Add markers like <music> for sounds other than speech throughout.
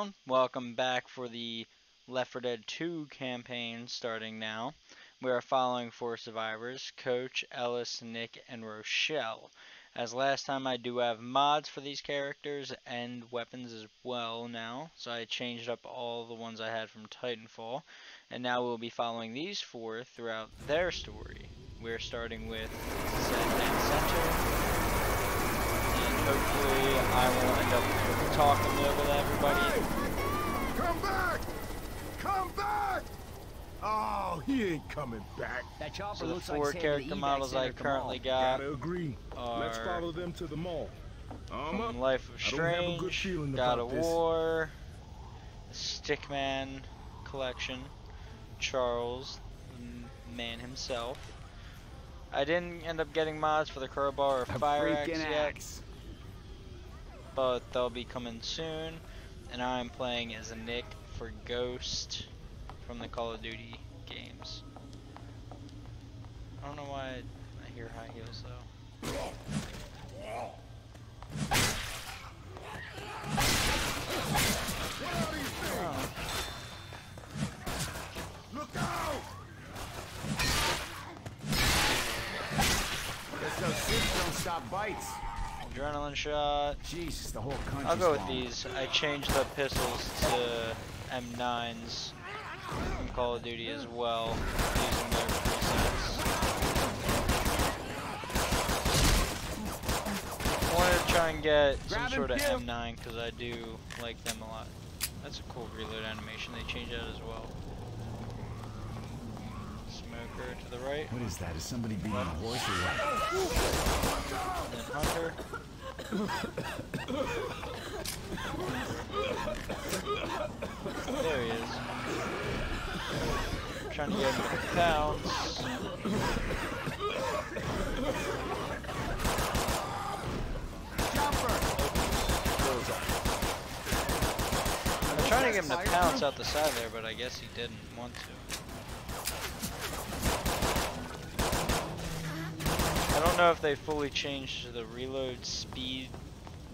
everyone, welcome back for the Left 4 Dead 2 campaign starting now. We are following four survivors, Coach, Ellis, Nick, and Rochelle. As last time I do have mods for these characters and weapons as well now, so I changed up all the ones I had from Titanfall. And now we'll be following these four throughout their story. We're starting with Dead Center, hopefully I will end up talking a little bit to everybody. Come back! Come back! Oh, he ain't coming back. That chopper So the looks four like character models I currently got Gotta agree. are Let's follow them to the mall. I'm up. from Life of I don't have a good Strange, God of this. War, the Stickman collection, Charles, the man himself. I didn't end up getting mods for the crowbar or A fire axe yet, axe. But they'll be coming soon. And I'm playing as a Nick for Ghost from the Call of Duty games. I don't know why I hear high heels though. Look out! Suits don't stop bites. Adrenaline shot. Jesus, the whole country. I'll go with these. I changed the pistols to M9s from Call of Duty as well, using their presets. I wanted to try and get some sort of. M9 because I do like them a lot. That's a cool reload animation. They changed that as well. Smoker to the right, What is that? Is somebody beating a horse or what? Hunter. There he is. Trying to get him to pounce. I'm trying to get him to pounce out the side there, but I guess he didn't want to. I don't know if they fully changed the reload speed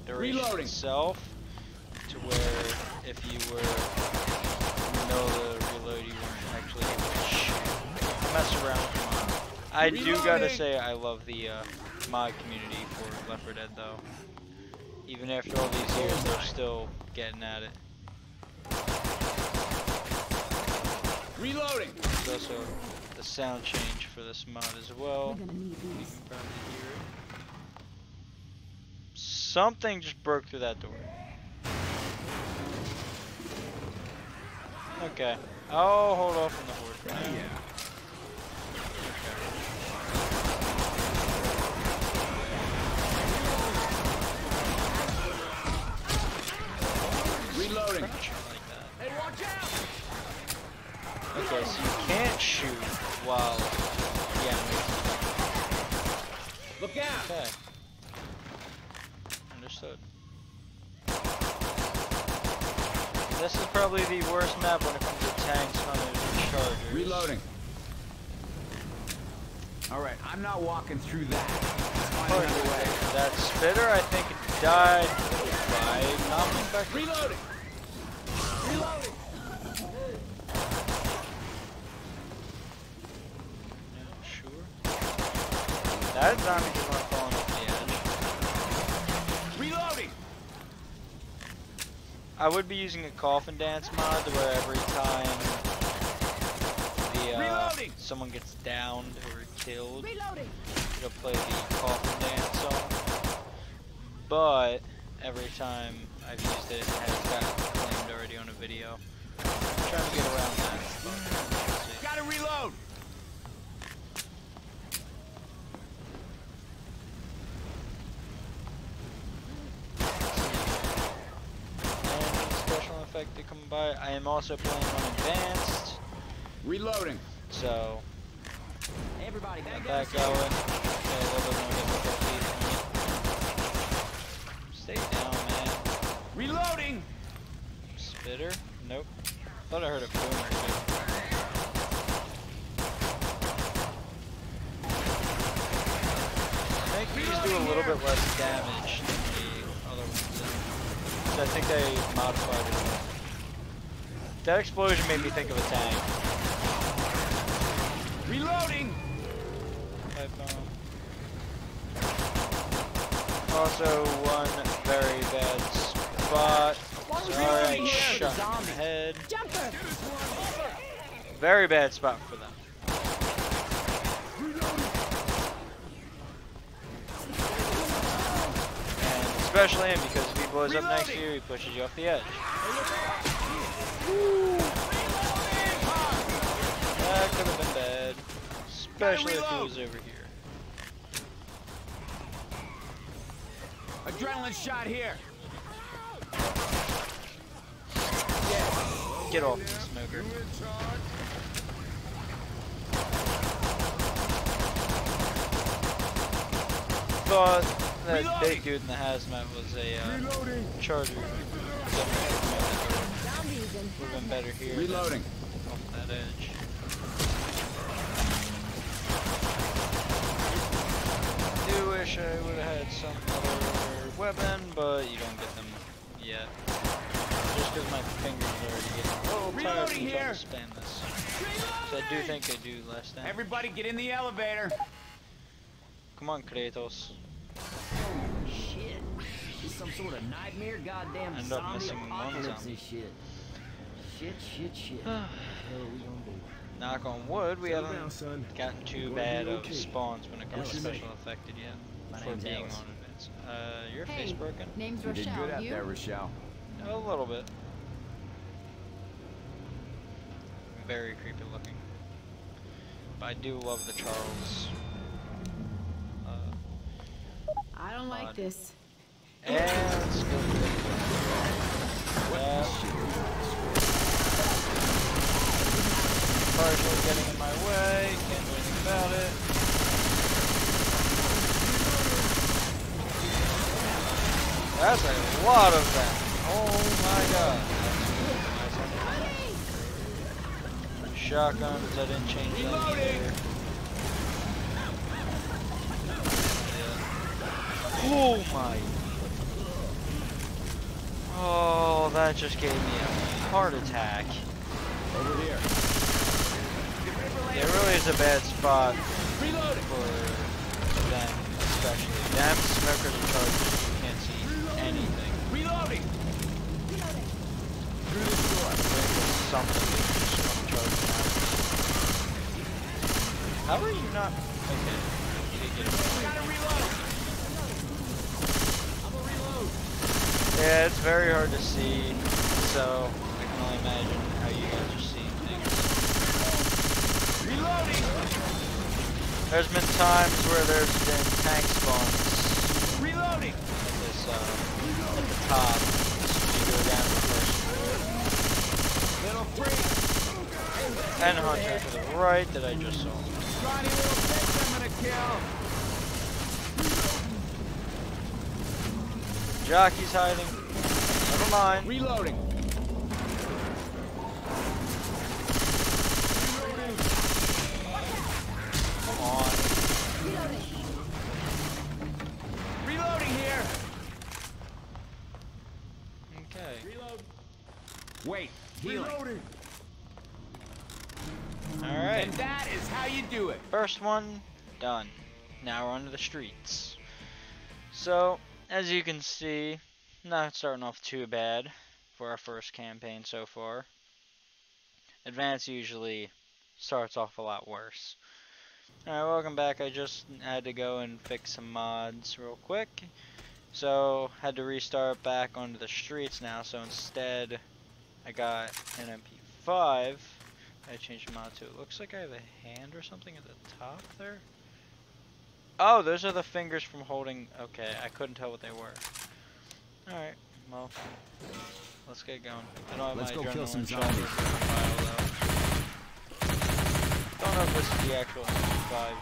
duration Reloading. itself to where if you were in the middle of the reload you weren't actually able to shoot. I messed around with. I do gotta say I love the uh, mod community for 4 Dead though. Even after all these years they're still getting at it. Reloading. There's also sound change for this mod as well. We're gonna need You these. can probably hear it. Something just broke through that door. Okay. I'll hold off on the horde for. Yeah. Reloading. Crouching like that. Hey, watch out! Okay, so you can't shoot while the animation's Look out! Okay. Understood. This is probably the worst map when it comes to tanks, and chargers. Reloading. All right, I'm not walking through that. That spitter, I think, died by. Reloading. Reloading. Yeah, sure. That zombie just went falling off the edge. Reloading. I would be using a coffin dance mod where every time the uh, someone gets downed or killed, Reloading. it'll play the coffin dance song. But every time I've used it, it has gotten claimed already on a video. I'm trying to get around that. But we'll see. Gotta reload. And special effect to come by. I am also playing on advanced, Reloading. so Everybody, got that going. Okay, a little bit more difficulty. Stay down, man. Reloading. Spitter? Nope. Thought I heard a boomer too. I think these do a little bit less damage than the other ones. So I think they modified it. That explosion made me think of a tank. Reloading! Also, one very bad spot. Sorry, I shot in the head. Very bad spot for them. And especially him because if he blows up next to you, he pushes you off the edge. That could have been bad. Especially if he was over here. Adrenaline shot here. Get off me, smoker. Thought that big dude in the hazmat was a uh, Reloading. charger. Zombies in Would have been better here Reloading. off that edge. I do wish I would have had some other weapon, but you don't get them yet. Just because my fingers are already getting a little tired Reloading from trying to spam this. So I do think I do less damage. Everybody get in the elevator. Come on, Kratos. Oh, shit. This some sort of nightmare, goddamn End zombie apocalypse zombie. and shit. Shit, shit, shit. what <sighs> the hell are we gonna do? Knock on wood, we Settle haven't down, son. gotten too You're bad gonna of spawns when it comes to special name? affected yet. My for name's being Ellis. on events. Uh, your Hey, face broken? name's You did Rochelle. good out you? there, Rochelle. A little bit. Very creepy looking. But I do love the Charles. Uh, I don't like Odd. this. and let's go for That. Getting in my way, can't do anything about it. That's a lot of them. Oh my god. Shotguns, I didn't change. Oh my. Oh, that just gave me a heart attack. Over here. It really is a bad spot Reloading. for them, especially. Them smokers and chargers, you can't see anything. Reloading. Through this door. There's something that just charging out. How are you not? Okay. You did get it. Gotta reload. I'm a reload. Yeah, it's very hard to see, so I can only imagine how you guys are seeing things. Reloading. There's been times where there's been tank spawns Reloading. at this, uh, at the top. You go down to the first floor. Little freak. And Hunter to the right that I just saw. Little bitch I'm gonna kill. Jockey's hiding. Never mind. Reloading. Come on. Reloading here. Okay. Reload. Wait. Healing. Alright. And that is how you do it. First one, done. Now we're onto the streets. So, as you can see, not starting off too bad for our first campaign so far. Advance usually starts off a lot worse. Alright, welcome back. I just had to go and fix some mods real quick. So, had to restart back onto the streets now, so instead I got an MP5 I changed the mod to. It looks like I have a hand or something at the top there. Oh, those are the fingers from holding. Okay, I couldn't tell what they were. All right, well, let's get going. I don't have Let's my go kill some zombies. file. Don't know if this is the actual five.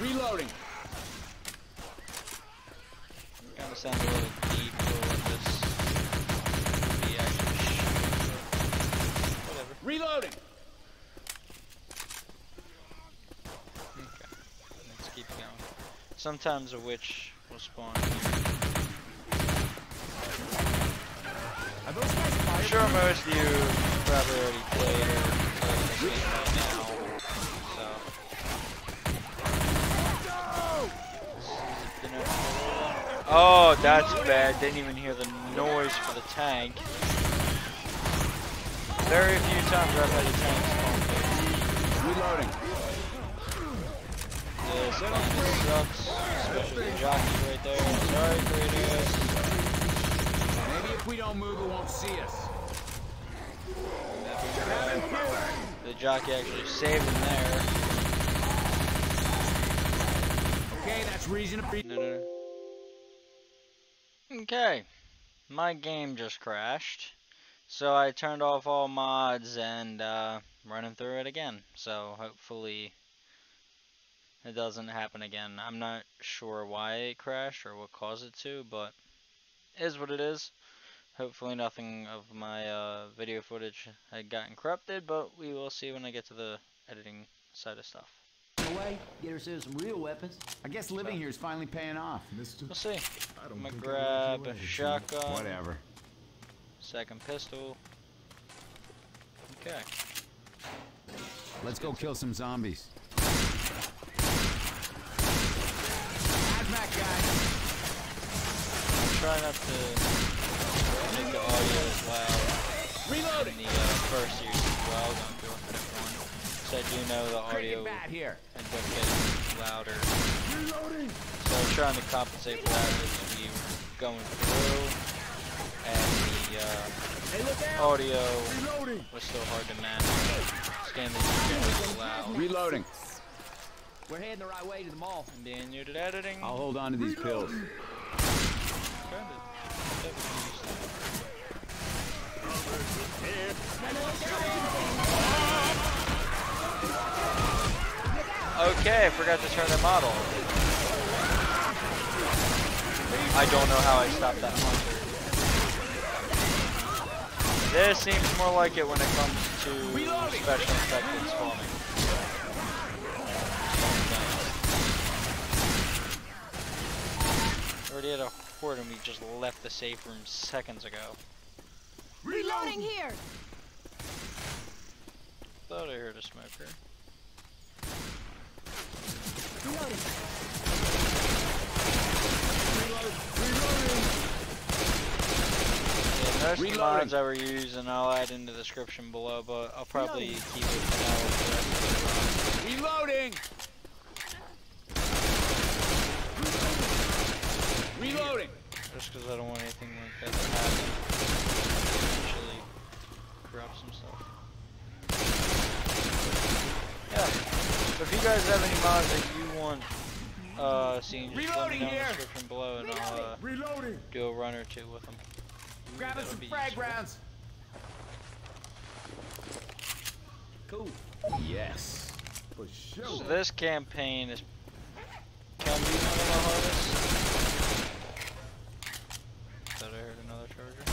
Reloading. Kind of sounds a little deep for what this would be actually. shooting, but Whatever. Reloading. Okay, let's keep going. Sometimes a witch will spawn here. Are those guys sure most of you probably already played or playing this game right now. So. Oh, that's bad. Didn't even hear the noise for the tank. Very few times I've had a tank spawn. Reloading. This kind of sucks, especially the jockeys right there. Sorry, Kratos. Maybe if we don't move, it won't see us. The jockey actually saved him there. Okay, that's reason to be. No, no, no. Okay, my game just crashed, so I turned off all mods and uh, running through it again. So hopefully it doesn't happen again. I'm not sure why it crashed or what caused it to, but it is what it is. Hopefully nothing of my uh, video footage had gotten corrupted, but we will see when I get to the editing side of stuff. Away, get ourselves some real weapons. I guess living here is finally paying off. Mister, We'll see. I don't I'm gonna grab a shotgun. Whatever. Second pistol. Okay. Let's go kill some zombies. Hazmat guy. I'm trying not to make the audio as loud in the uh, first use as well, going through Infinite One. So I do know the audio Cricket bat here. ends up getting louder. Reloading. So I was trying to compensate for that as we were going through. And the uh, audio Reloading. was still hard to manage. This game is loud. Reloading. We're heading the right way to the mall. And being new to editing. I'll hold on to these pills. Trying to- that was used to- Okay, I forgot to turn the model. I don't know how I stopped that hunter. This seems more like it when it comes to special effects spawning. Already had a horde and we just left the safe room seconds ago. Reloading here. Thought I heard a smoker. Reloading. Most Reloading. mods I were using I'll add in the description below, but I'll probably keep it for now. Reloading. Reloading. Just because I don't want anything like that to happen. Actually corrupt some stuff. Yeah. So if you guys have any mods that you want uh seen, just let me Reloading know in the description below and I'll uh, Reloading. do a run or two with them. Grabbing some frag useful. rounds. Cool. Yes. For sure. So this campaign is can be one of the hardest. Thought I heard another charger.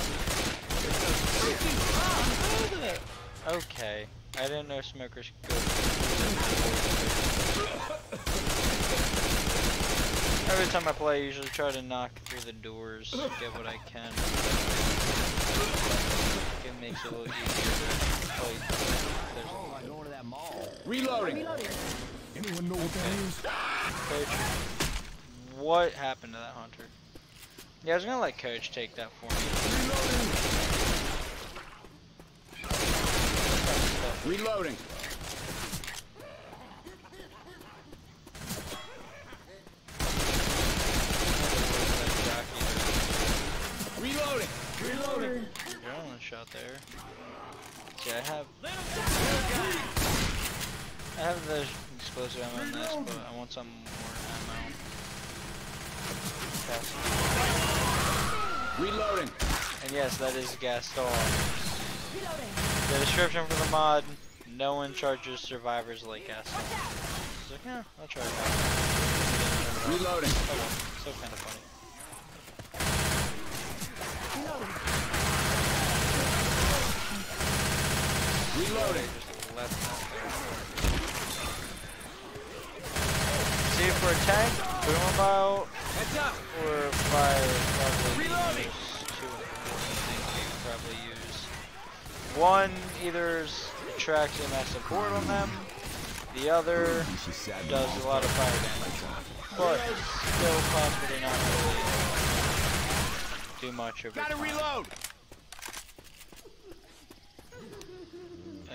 Okay, I didn't know smokers could. Every time I play, I usually try to knock through the doors, get what I can. It makes it a little easier to fight. There's a oh, Going to that mall. Reloading. Reloading. Anyone know what that is? Coach, what happened to that hunter? Yeah, I was gonna let Coach take that for me. Reloading. Reloading. Reloading. Adrenaline shot there. See, I have. I have the explosive ammo in this, but I want some more ammo. Pass. Reloading. And yes, that is Gaston. Reloading. The description for the mod, no one charges survivors like Gaston. It's like, yeah, I'll try it out. Reloading. Oh well, still kind of funny. Reloading. Just left that there. See, for a tank, Heads up. or fire probably Reloading. use two of the things we probably use. One either attracts a massive horde on them, the other does a lot of fire damage, but still possibly not really do much of it. Gotta reload.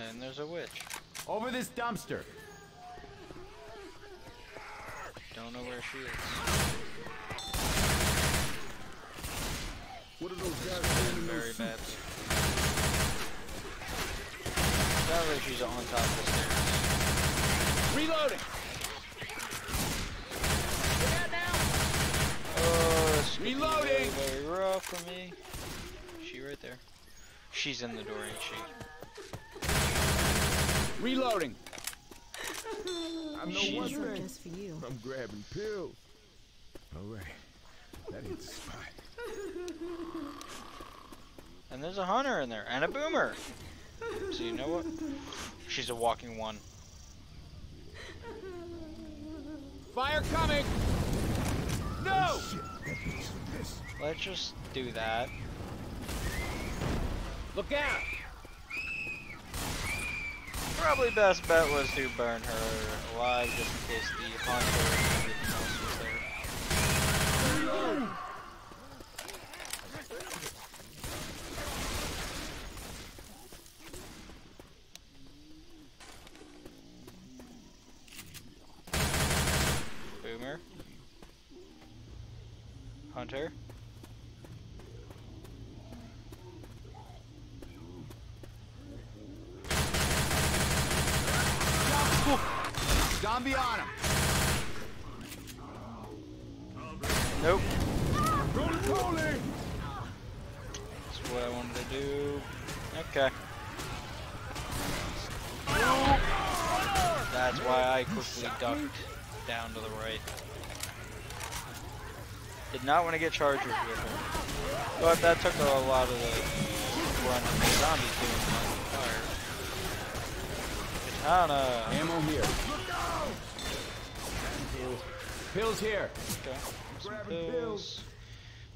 And there's a witch. Over this dumpster. Don't know where she is. What are those guys doing Very bad. suits? Sounds like she's on top of the stairs. Reloading. Oh, this Reloading! Very, very rough for me. She right there. She's in the door, ain't she? Reloading. I know She- one thing. just for you. I'm grabbing pills. All right. That hit the spot. And there's a hunter in there, and a boomer. So you know what? She's a walking one. Fire coming. No. Oh, shit, that piece of this. Let's just do that. Look out. Probably best bet was to burn her alive just in case the hunter not want to get chargers with her. But that took a lot of the run of the zombies doing the fire. Katana. Ammo here. Pills here. Okay. Some pills.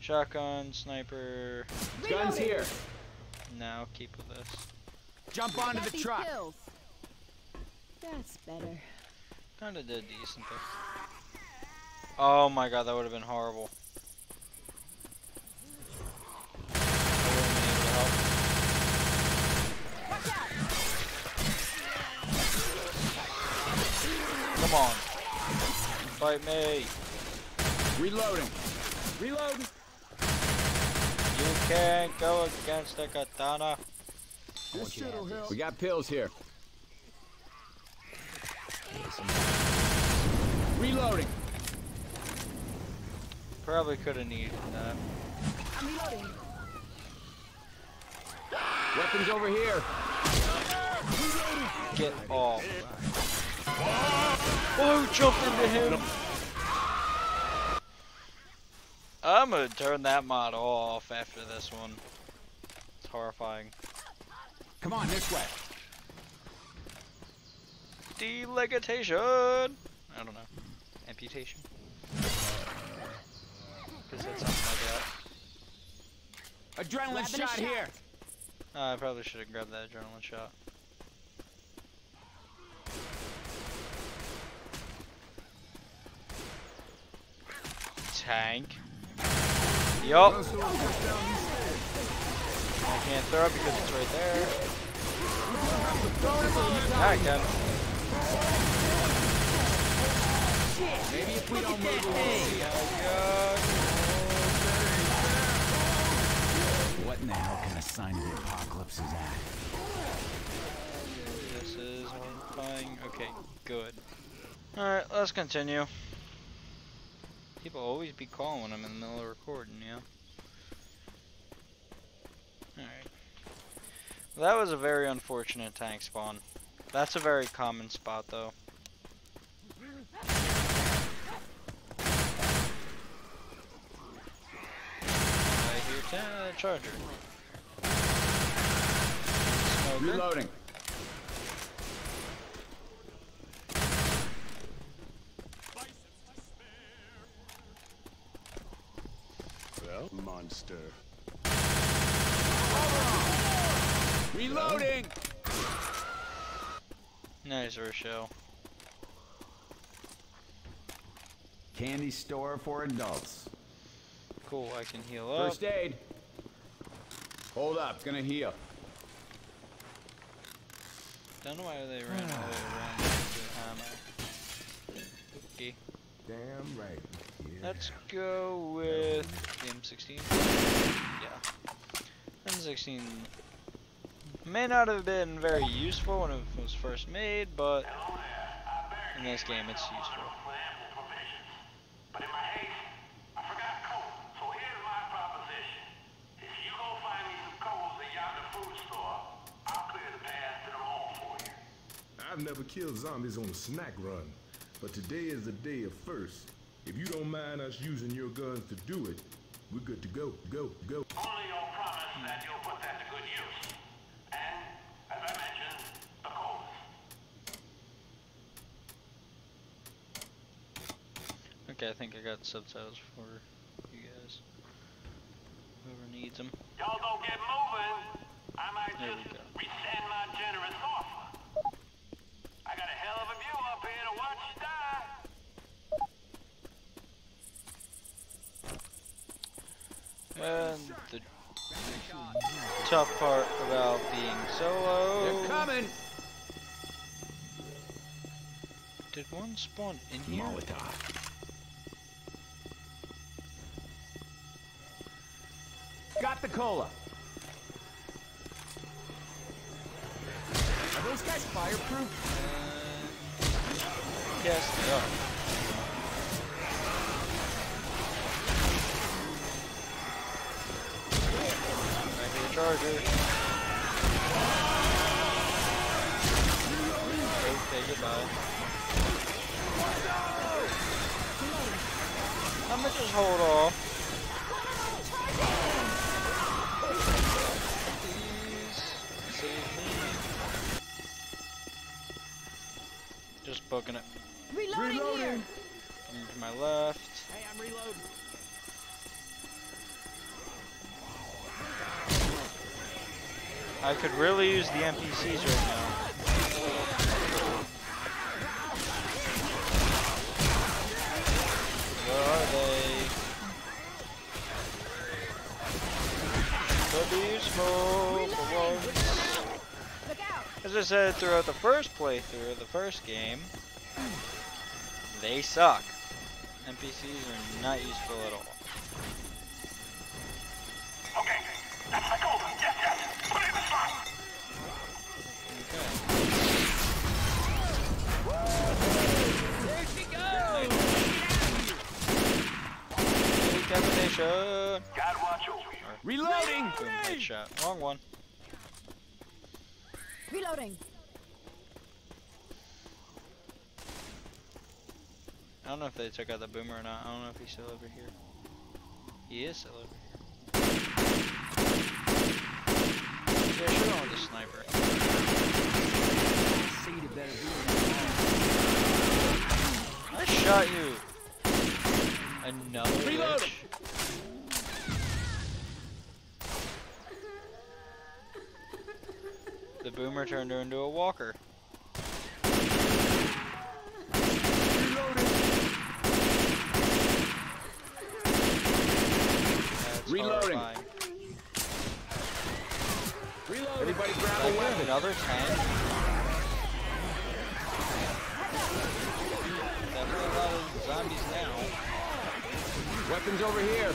Shotgun, sniper. Guns here. Now keep with this. Jump onto the truck. pills. That's better. Kinda did decent though. Oh my god, that would have been horrible. I wouldn't been able to help. Come on. Fight me. Reloading. Reloading. You can't go against the katana. This shit'll help. We got pills here. Reloading. Probably could have needed that. I'm reloading. Weapons over here. Get off. Oh, jumped into him. I'm gonna turn that mod off after this one. It's horrifying. Come on, this way. Delegitation. I don't know. Amputation. Because it's something like that. Adrenaline shot shot. here. Uh, I probably should have grabbed that adrenaline shot. Tank. Yup. It. I can't throw it because it's right there. Now I can. Maybe if we don't move away. What in the hell kind of sign of the apocalypse is that? This is horrifying. Okay, good. Alright, let's continue. People always be calling when I'm in the middle of recording, yeah? Alright. Well, that was a very unfortunate tank spawn. That's a very common spot, though. I hear ten, uh, charger. Smoker. Reloading. Well, monster. Reloading! Nice, Rochelle. Candy store for adults. Cool, I can heal up. First aid. Hold up, gonna heal. Don't know why they ran all the way around the hammer. Okay, Damn right. Yeah. let's go with the M16. Yeah. M16 may not have been very useful when it was first made, but in this game it's useful. But in my haste, I forgot coal. So here's my proposition. If you go find me some coals at yonder food store, I'll clear the path to the mall for you. I've never killed zombies on a snack run, but today is the day of first. If you don't mind us using your guns to do it, we're good to go, go, go. Only on promise that you'll put that to good use. And, as I mentioned, the coals. Okay, I think I got subtitles for you guys. Whoever needs them. Y'all don't get moving. I might There we just go. my generous offer. I got a hell of a view up here to watch you die. And the tough part about being solo. They're coming! Did one spawn in here? Molotov. Got the cola. Are those guys fireproof? Yes, they are. Charger. Okay, goodbye. I'm gonna just hold off. Please save me. Just booking it. Reloading, here. Move to my left. I could really use the NPCs right now. Where are they? Could be useful for once. As I said throughout the first playthrough of the first game, they suck. NPCs are not useful at all. Decapitation! God watch over you. Reloading! Boom, headshot. Wrong one. Reloading. I don't know if they took out the boomer or not. I don't know if he's still over here. He is still over here. Yeah, sure on with the sniper. Seed better be I shot you! Another Reload. witch? Boomer turned her into a walker. That's Reloading. horrifying. Reload. Everybody grab Like, a weapon. Another tank? Definitely a lot of zombies now. Weapons over here.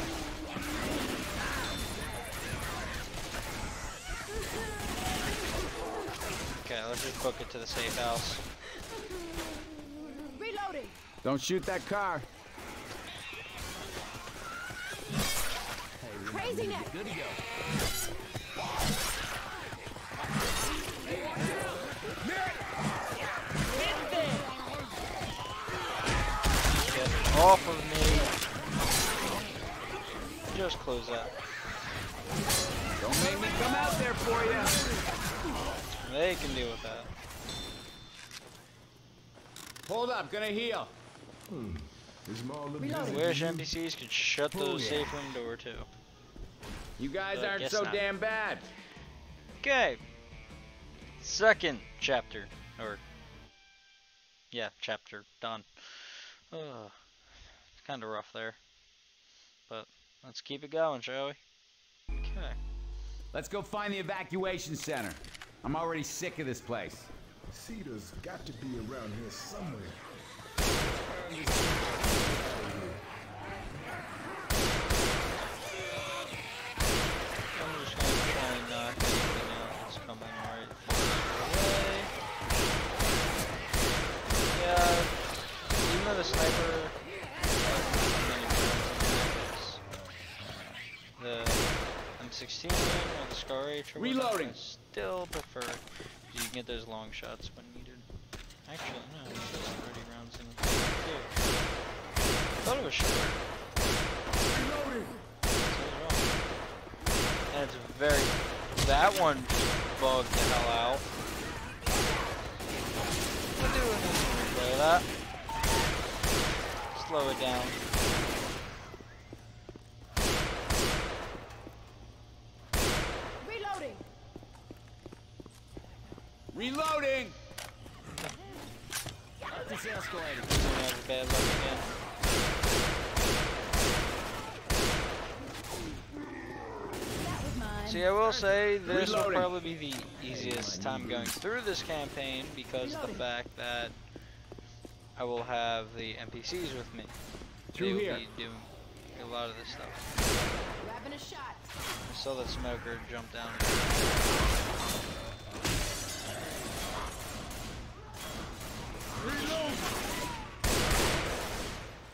Okay, let's just book it to the safe house. Reloading. Don't shoot that car. Crazy neck. Good to go. Get off of me. Just close that. Don't make me come out there for you. They can deal with that. Hold up, gonna heal. This mall look Reloading. busy. Wish NPCs could shut the safe room door too. You guys Uh, aren't so not. damn bad. Okay. second chapter, or yeah, chapter done. Ugh, it's kind of rough there, but let's keep it going, shall we? Okay. Let's go find the evacuation center. I'm already sick of this place. CEDA's got to be around here somewhere. I'm just 16 the Scar H Reloading. I still prefer because you can get those long shots when needed. Actually, no, it's just 30 rounds in the. I thought it was short. Reloading. And it's very. That one bugged the hell out. We're doing this. Replay that. Slow it down. Will say this will probably be the easiest time going through this campaign because of the fact that I will have the NPCs with me. Through they will here. be doing a lot of this stuff. Grabbing a shot. I saw that smoker jump down.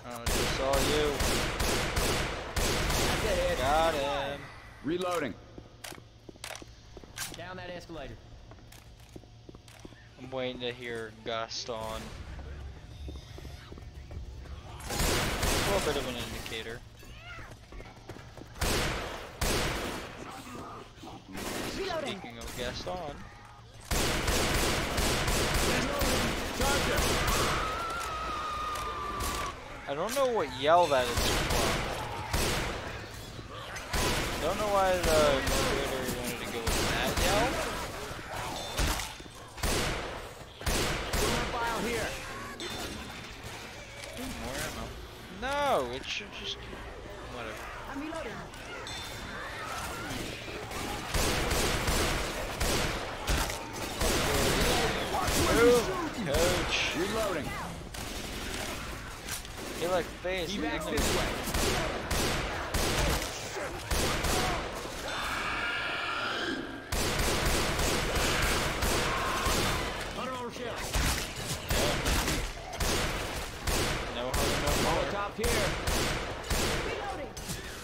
Oh, just saw you. Got him. Reloading. Escalator. I'm waiting to hear Gaston. A little bit of an indicator. Reloading. Speaking of Gaston, I don't know what yell that is from. Don't know why the No, it should just. Whatever. I'm reloading. Move, coach. Reloading. He like face. Evac isn't this way. Hunter on Rochelle. No harm, no more. Molotov here. Reloading.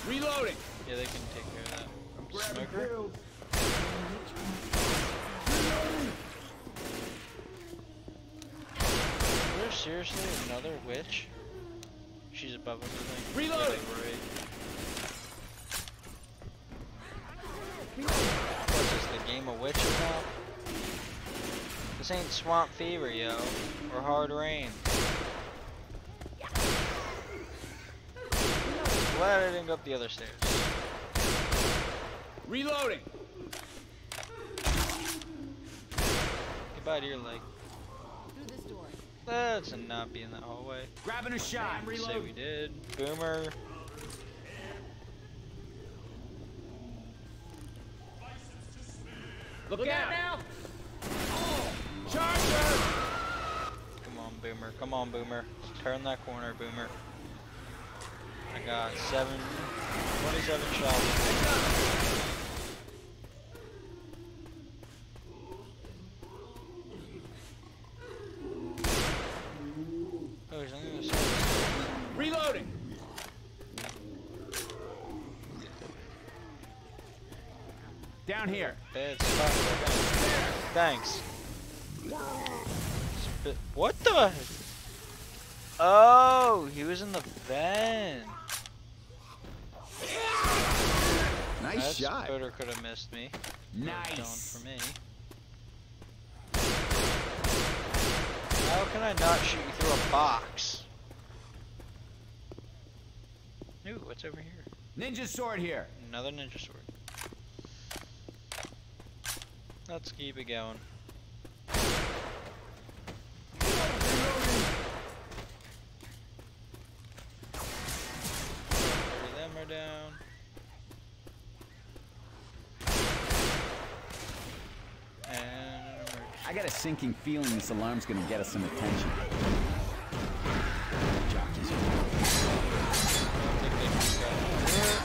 Reloading. Yeah, they can take care of that. I'm Smoker? Is there seriously another witch? She's above everything. Reloading. Yeah, like, right. What's this, the game of witches now? This ain't Swamp Fever, yo. Or Hard Rain. Glad I didn't go up the other stairs. Reloading. Goodbye to your leg. Through this door. Let's not be in that hallway. Grabbing a shot. Say we did. Boomer. Look, Look out out. now. Oh, charger. Come on, Boomer. Come on, Boomer. Turn that corner, Boomer. Got seven, 27 shots. He's on the other side. Reloading. Down here. Thanks. What the? Oh, he was in the vent. Nice that shot. spitter could have missed me. Could've Nice. for me. How can I not shoot you through a box? Ooh, what's over here? Ninja sword here. Another ninja sword. Let's keep it going. I got a sinking feeling this alarm's gonna get us some attention. Jockeys. I don't think they can go through it.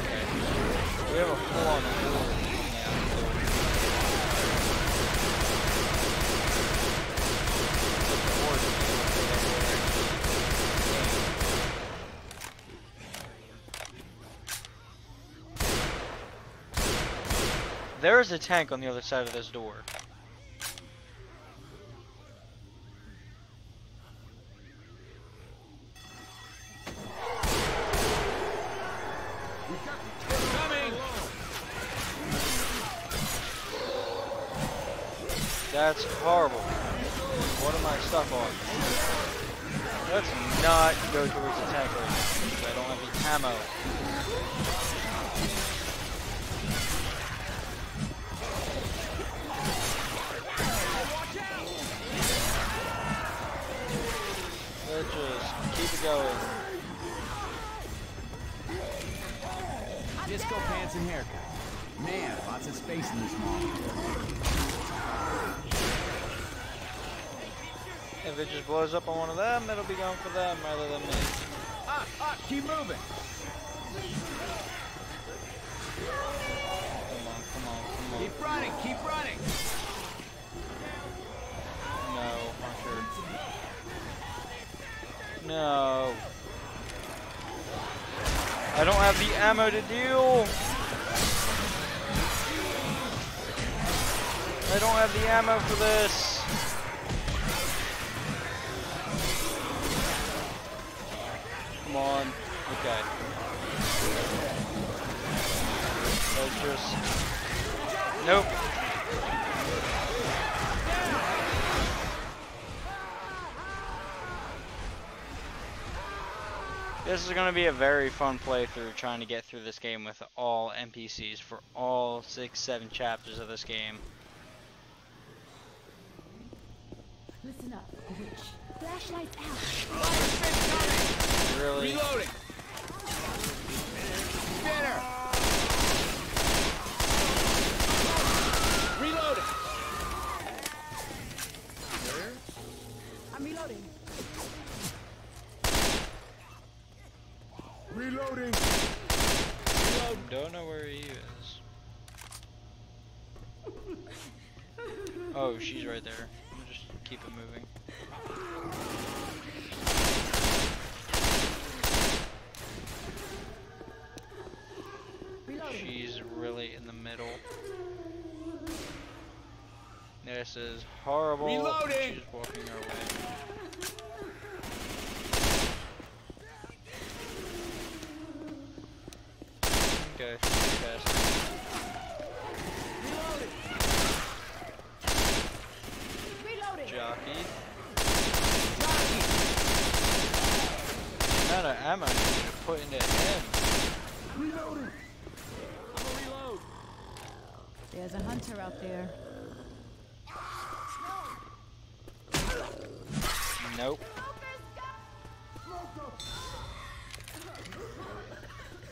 Okay. We have a full on horde now. But the horde is what we're actually gaining. There is a tank on the other side of this door. Have the deal. I don't have the ammo for this. Come on. Okay. Let's just. Nope. This is going to be a very fun playthrough trying to get through this game with all NPCs for all six, seven chapters of this game. Listen up, witch. Flashlights out. Really? Reloading. Spitter. Reloading. I'm reloading. Reloading. Don't know where he is. Oh, she's right there. I'm just keep it moving. Reloading. She's really in the middle. This is horrible. Reloading! She's walking our way. Okay, fast. Reloading. Jockey. The amount of ammo you need to put into him. There's a hunter out there. Nope.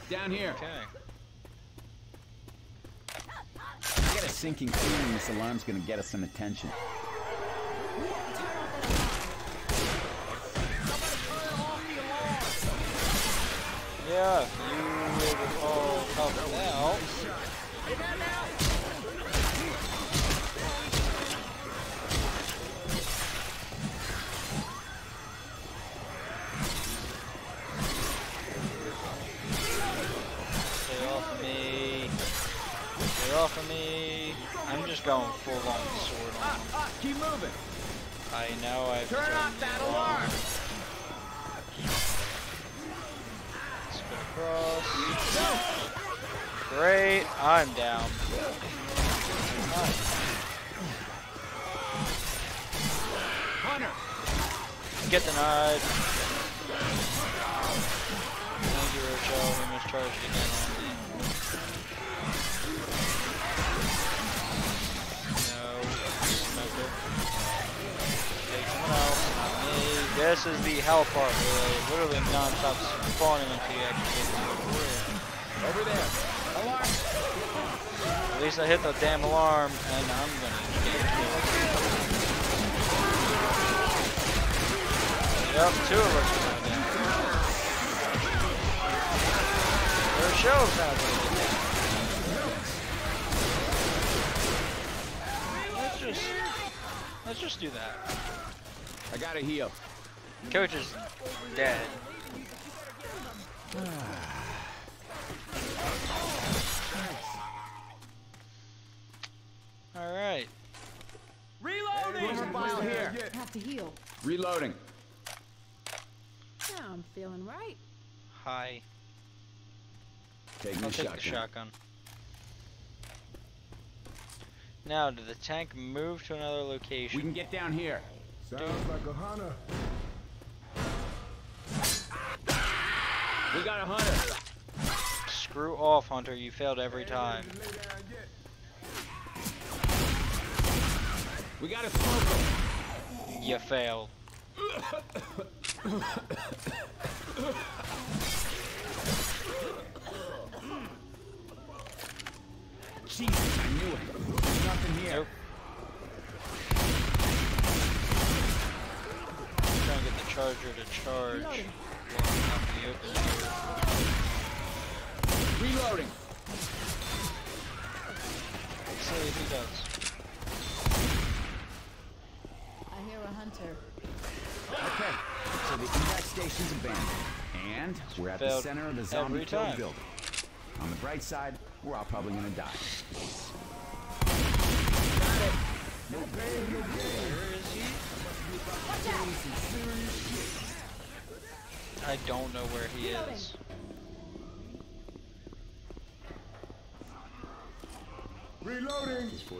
Down here. Okay. I got a sinking feeling this alarm's gonna get us some attention. Yeah, you would all help out. Stay off of me. Stay off of me. I'm just going full on sword on Up, him. up, keep moving. I know I've Turn off that alarm. Across. Great. I'm down. Hunter. Get denied. Thank you, Rochelle. We mischarged again. No. Smoker. Take someone else. This is the hell part, really. Literally non-stop spawning until you Over there. Alarm. At least I hit the damn alarm, and I'm gonna get killed. Yep, two of us are going down. Rochelle's not gonna get down. Let's just, let's just do that. I gotta heal. Coach is dead. <sighs> <sighs> <sighs> All right. Reloading! File here. Have to heal. Reloading. Now I'm feeling right. Hi. Taking I'll the take shotgun. the shotgun. Now, did the tank move to another location? We can get down here. Sounds like a hunter. We got a hunter. Screw off, Hunter. You failed every time. We got a smoker. You failed. Jesus, I knew it. There's nothing here. Nope. Trying to get the charger to charge. Reloading. Well, out in the open here. Reloading. Let's see if he does. I hear a hunter. Okay, so the evac station's abandoned. And we're at the center of the zombie filled building. On the bright side, we're all probably gonna die. Where is he? I don't know where he is. Reloading. If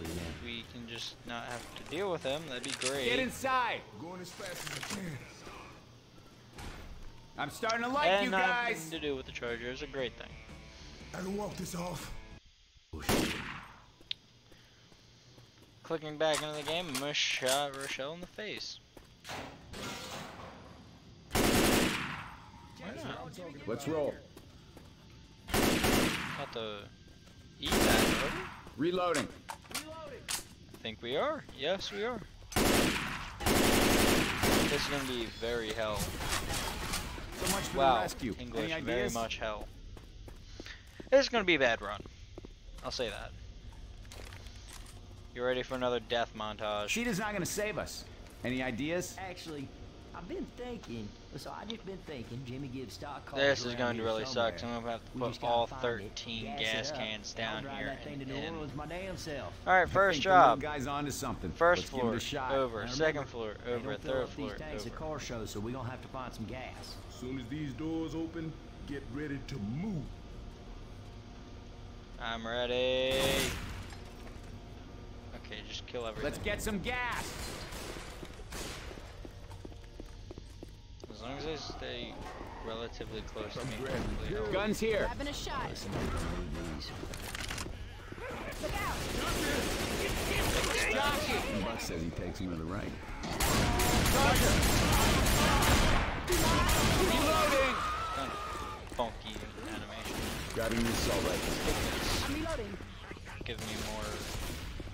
we can just not have to deal with him, that'd be great. Get inside. Going as fast as I can. I'm starting to like and you nothing guys. to do with the charger is a great thing. I can walk this off. Oh, Clicking back into the game, I shot Rochelle in the face. Let's roll. Not the eat that, are we? Reloading. I think we are. Yes, we are. This is gonna be very hell. So much for the Wow, rescue. English, Any very ideas? much hell. This is gonna be a bad run. I'll say that. You ready for another death montage? CEDA's not gonna save us. Any ideas? Actually, I've been thinking. So I just been thinking. Jimmy Gibbs stock cars This is going to really somewhere. suck. So I'm gonna have to put all find it, 13 gas, gas cans down here that thing and to New in. Orleans my damn self. All right, first think the little job. guy's onto something. First give floor, shot. over. Now Second floor, over. don't fill Third up floor, these tanks at over. car show, so we gonna have to find some gas. As Soon as these doors open, get ready to move. I'm ready. Okay, just kill everything. Let's get some gas. Long as I stay relatively close to me. hopefully it'll- Guns here. Grabbing a shot. Listen, I need these. Look out. Buck says he takes him to the right. Reloading. Kind of funky animation. Grabbing the assault rifle. I'm reloading. Give me more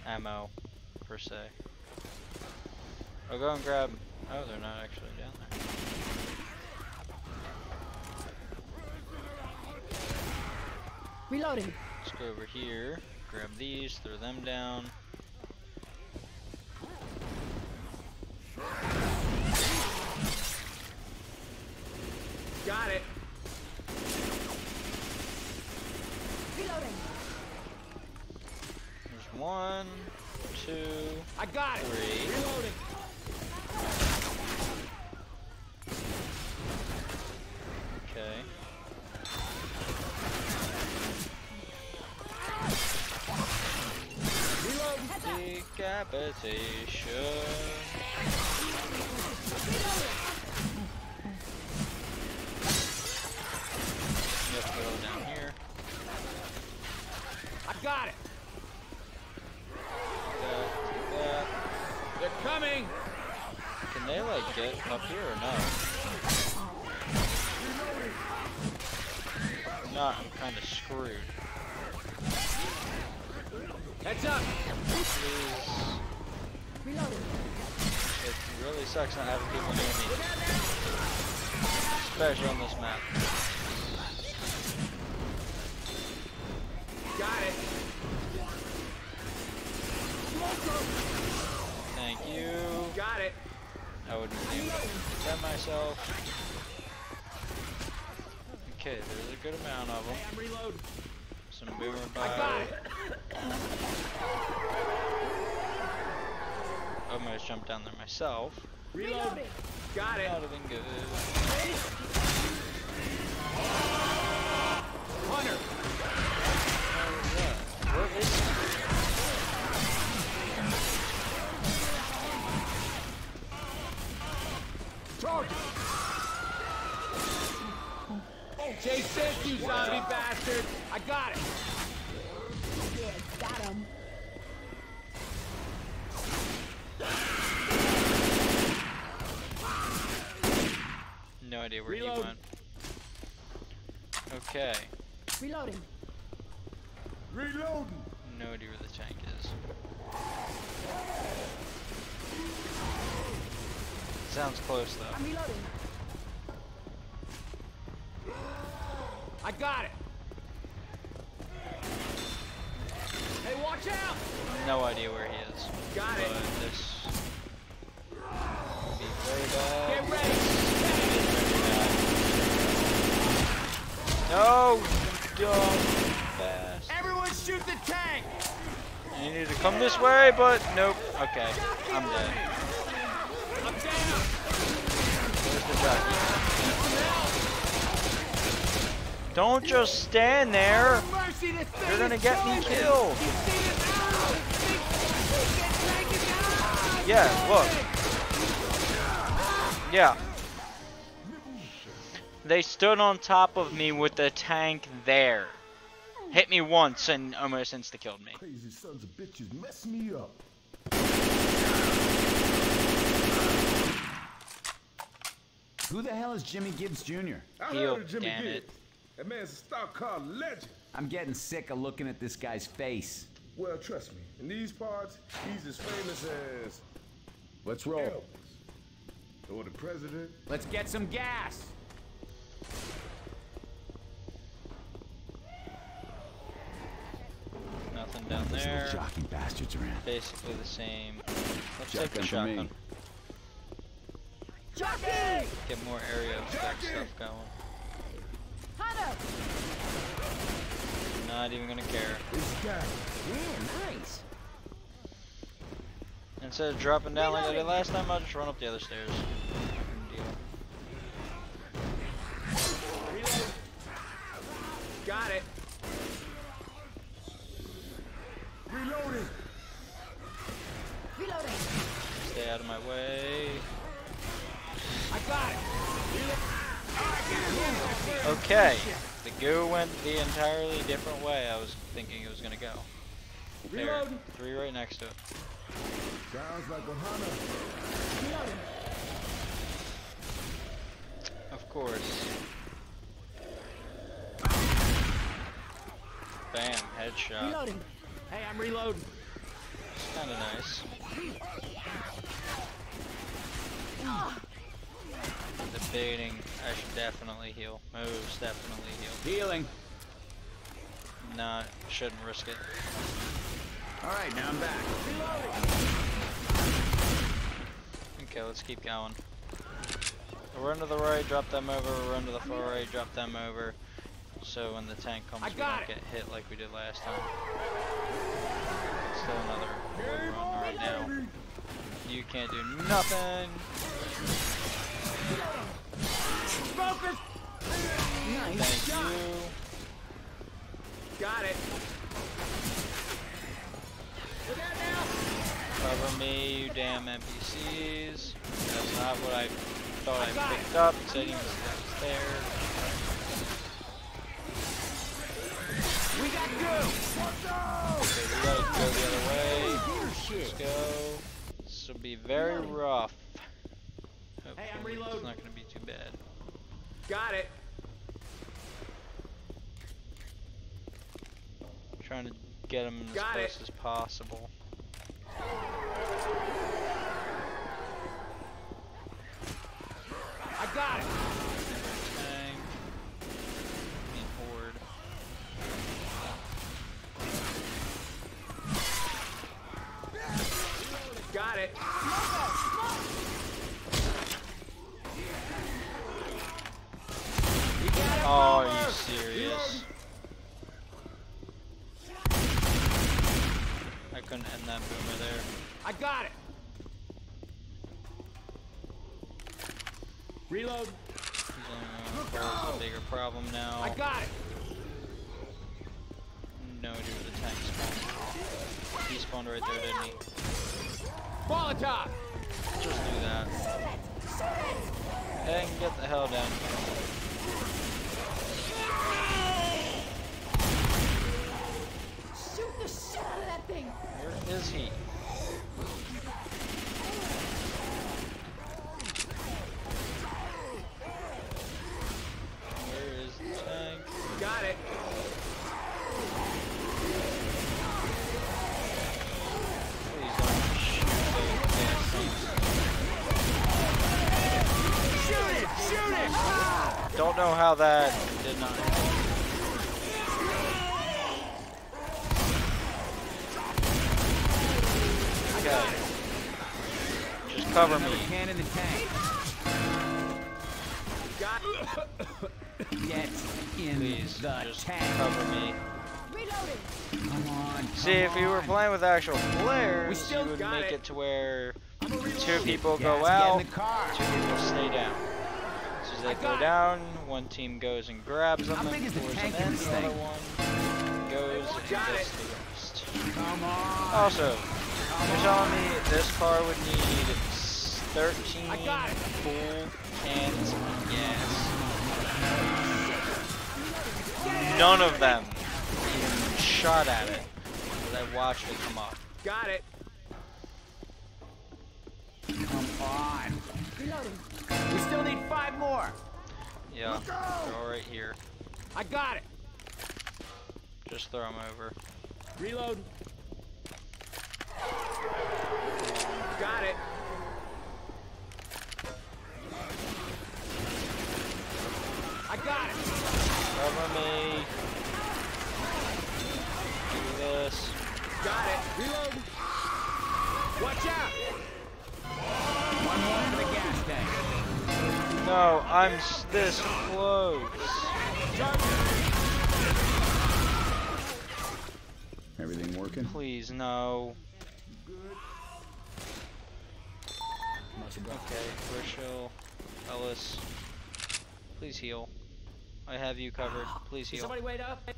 ammo, per se. I'll go and grab. Oh, they're not actually down there. Reloading. Let's go over here, grab these, throw them down. Here or no? Not, I'm kind of screwed. Heads up! Please. It really sucks not having people near me. Especially on this map. Got it. I would be able to defend myself. Okay, there's a good amount of them. I'm reloading. Some boomer I by. it. Almost jumped down there myself. Reloading. Got it. That would have been good. You zombie bastard. I got it. Yeah, got him. No idea where Reload. he went. Okay. Reloading. Reloading. No idea where the tank is. Sounds close though. I'm reloading. Dumb fast. Everyone shoot the tank. You need to come this way, but nope. Okay, I'm dead. I'm down. Where's the jockey? Don't just stand there. You're gonna get me killed. Yeah, look. Yeah. They stood on top of me with the tank there. Hit me once and almost insta killed me. Crazy sons of bitches mess me up. Who the hell is Jimmy Gibbs Jr.? I Heal, heard of Jimmy damn it. Gibbs. That man's a stock car legend. I'm getting sick of looking at this guy's face. Well, trust me, in these parts, he's as famous as Let's Elvis. Or the president. Let's get some gas. Nothing down These there. little jockey bastards around. Basically the same. Let's take the Shotgun me. Jockey! Get more area effect stuff going. Hunter! Not even gonna care. This guy. Yeah, nice. Instead of dropping down like I did last time, I'll just run up the other stairs. Got it. Reloading. Reloading. Stay out of my way. I got it. Okay. The goo went the entirely different way I was thinking it was gonna go. There. Three right next to it. Sounds like a hunter. Of course. Bam, headshot. Reloading. Hey, I'm reloading. It's kinda nice. Debating, I should definitely heal. Most definitely heal. Healing. Not, shouldn't risk it. All right, now I'm back. Okay, let's keep going. Run to the right, drop them over, run to the far right, drop them over. So when the tank comes, I we don't it. get hit like we did last time. Still another run right now. You can't do nothing. Focus. Thank you. Got it. Cover me, you damn NPCs. That's not what I thought I, got picked up. It said he was there. We got goo. Okay, we gotta go the other way. Let's go. This will be very rough. Hopefully, I'm reloading. It's not gonna be too bad. Got it. Trying to get him as Got close it. as possible. I got it. Tank. I mean, horde. Got it. Oh, are you serious? I couldn't end that boomer there. I got it. Reload. He's to a uh, bigger problem now. I got it. No where the tank spawned. He spawned right there, didn't he? Molotov. Just do that. And get the hell down here. Shoot the shit out of that thing! Where is he? Where is the tank? Got it. Please don't shoot those damn things. Shoot it. Shoot it. Don't know how that did not. Okay. Just cover me. Can in the tank. Got Get in Please, the just tank. cover me. Come on. See, if you were playing with actual We players, still you would make it. it to where two people go out, two people stay down. So as they go down, one team goes and grabs them How and big the pours them in the other one goes and gets the rest. Come. Also, you're telling me this car would need 13 I got it. full cans of gas. None of them even shot at it. But I watched it come up. Got it. Come on. We still need five more. Yeah, they're all right here. I got it. Just throw them over. Reload. Got it. Got it. Cover me. Do this. Got it. Reload. Watch out. One more into the gas tank. No, I'm this close. Everything working? Please, no. Okay, Rachel, Ellis, please heal. I have you covered. <gasps> Please heal. Somebody wait up. Please,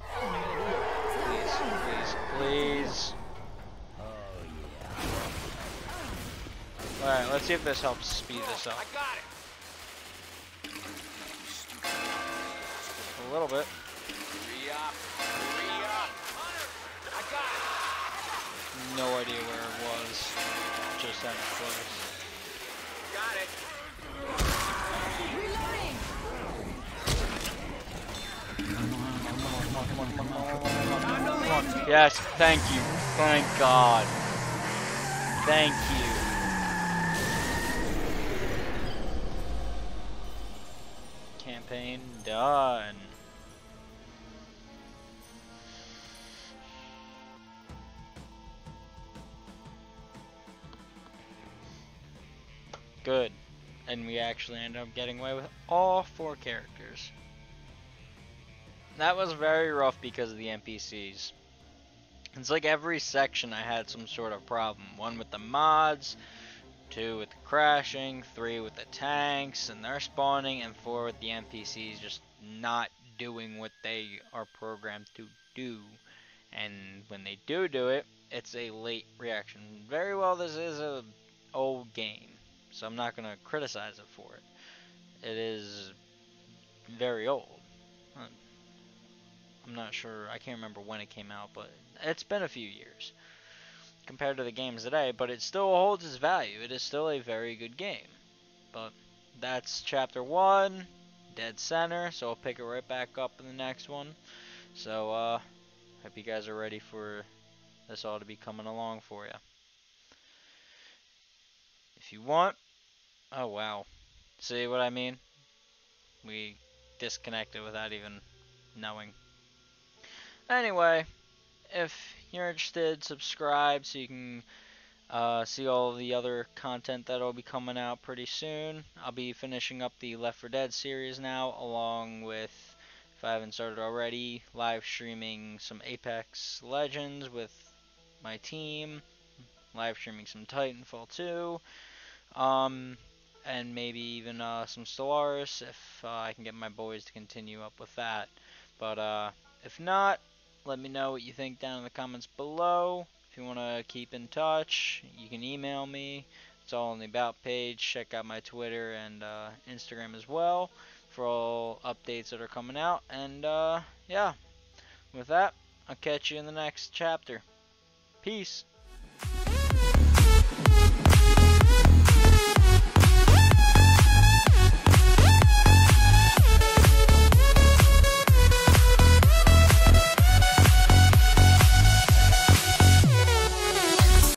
please, oh, please. Alright, let's see if this helps speed this up. I got it. A little bit. Hurry up. Hurry up. I got No idea where it was. Just that close. Got it. Reloading! Yes, thank you. Thank God. Thank you. Campaign done. Good. And we actually end up getting away with all four characters. That was very rough because of the NPCs. It's like every section I had some sort of problem. One with the mods, two with the crashing, three with the tanks and their spawning, and four with the NPCs just not doing what they are programmed to do. And when they do do it, it's a late reaction. Very well, this is a old game, so I'm not gonna criticize it for it. It is very old. I'm not sure. I can't remember when it came out, but it's been a few years compared to the games today. But it still holds its value. It is still a very good game. But that's chapter one, dead center. So I'll pick it right back up in the next one. So uh, hope you guys are ready for this all to be coming along for you. If you want, oh wow, see what I mean? We disconnected without even knowing. Anyway, if you're interested, subscribe so you can uh, see all the other content that'll be coming out pretty soon. I'll be finishing up the Left 4 Dead series now, along with, if I haven't started already, live streaming some Apex Legends with my team, live streaming some Titanfall 2, um, and maybe even uh, some Stellaris if uh, I can get my boys to continue up with that. But uh, if not, let me know what you think down in the comments below. If you want to keep in touch, you can email me. It's all on the About page. Check out my Twitter and uh, Instagram as well for all updates that are coming out. And uh, yeah, with that, I'll catch you in the next chapter. Peace.